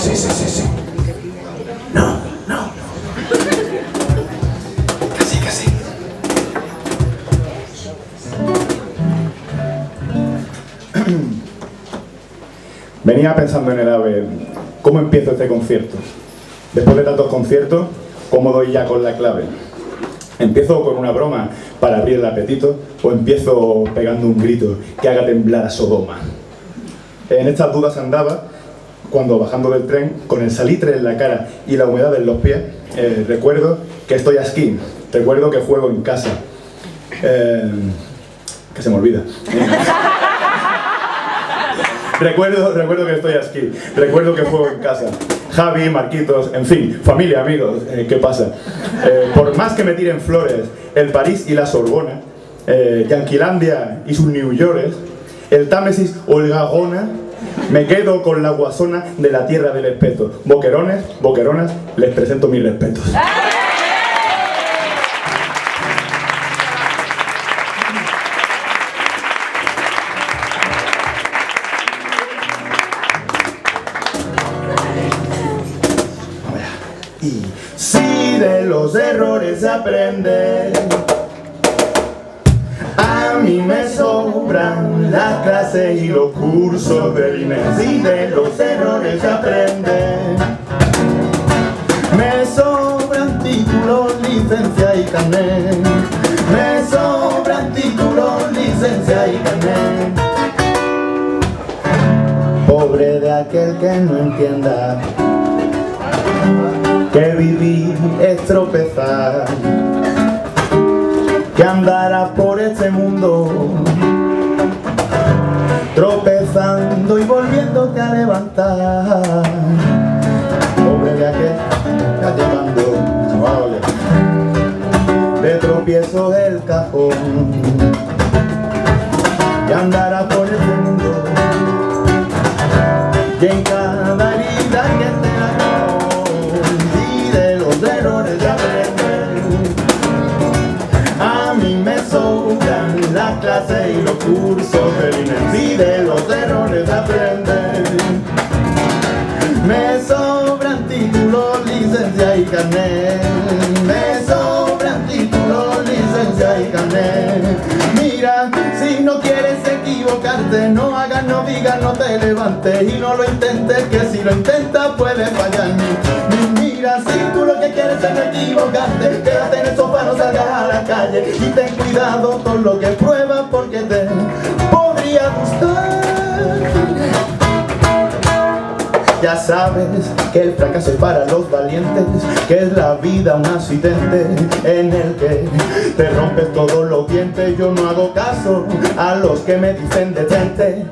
Sí, sí, sí, sí. No, no. Casi, casi. Venía pensando en el AVE, ¿cómo empiezo este concierto? Después de tantos conciertos, ¿cómo doy ya con la clave? ¿Empiezo con una broma para abrir el apetito o empiezo pegando un grito que haga temblar a Sodoma? En estas dudas andaba cuando bajando del tren, con el salitre en la cara y la humedad en los pies, eh, recuerdo que estoy aquí, recuerdo que juego en casa. Eh, que se me olvida. recuerdo, recuerdo que estoy aquí, recuerdo que juego en casa. Javi, Marquitos, en fin, familia, amigos, eh, ¿qué pasa? Eh, por más que me tiren flores, el París y la Sorbona, eh, Yanquilandia y sus New Yorkers, el Támesis o el Gagona, me quedo con la guasona de la tierra del espeto. Boquerones, boqueronas, les presento mis respetos. Y si de los errores se aprende, a mí me sobran la clase y los cursos del INE. Si de los errores se aprende, me sobran títulos, licencia y carnet. Me sobran títulos, licencia y carnet. Pobre de aquel que no entienda que vivir es tropezar, que andará por oler, de tropiezos el cajón, que andará por este mundo y en cada herida que te y de los errores se aprenden. A mí me sobran la clase y los cursos del INE. Y de los errores se aprenden. Me sobran títulos, licencia y carnet. Equivocarte, no hagas, no digas, no te levantes y no lo intentes, que si lo intentas puedes fallar. Mi- Mira, si tú lo que quieres es no equivocarte, quédate en el sofá, no salgas a la calle y ten cuidado con lo que pruebas porque te Ya sabes que el fracaso es para los valientes, que es la vida un accidente en el que te rompes todos los dientes. Yo no hago caso a los que me dicen detente.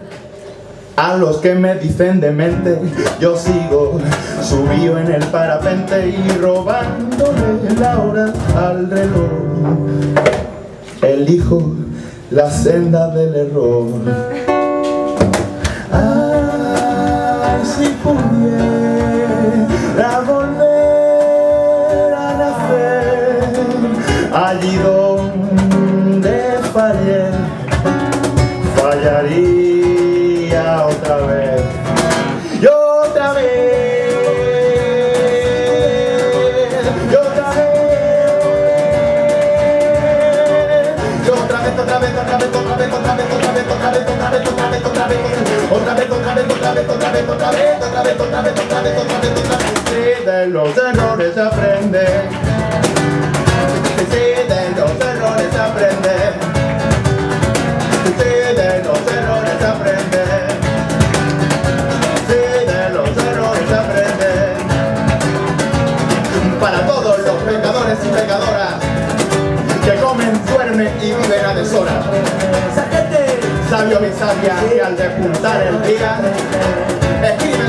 A los que me dicen demente, yo sigo subido en el parapente y robándole la hora al reloj. Elijo la senda del error. Allí donde fallé, fallaría otra vez. Y otra vez, y otra vez, y otra vez, otra vez, otra vez, otra vez, otra vez, otra vez, otra vez, otra vez, otra vez, otra vez, vez, otra vez, otra vez, otra vez, otra vez, otra vez, otra vez, otra vez, otra vez, los errores aprende. Los errores aprende. Los errores aprende. Los errores aprende. Para todos los pecadores y pecadoras que comen, duermen y viven a deshora. Sabio mi sabia que al despuntar el día escriben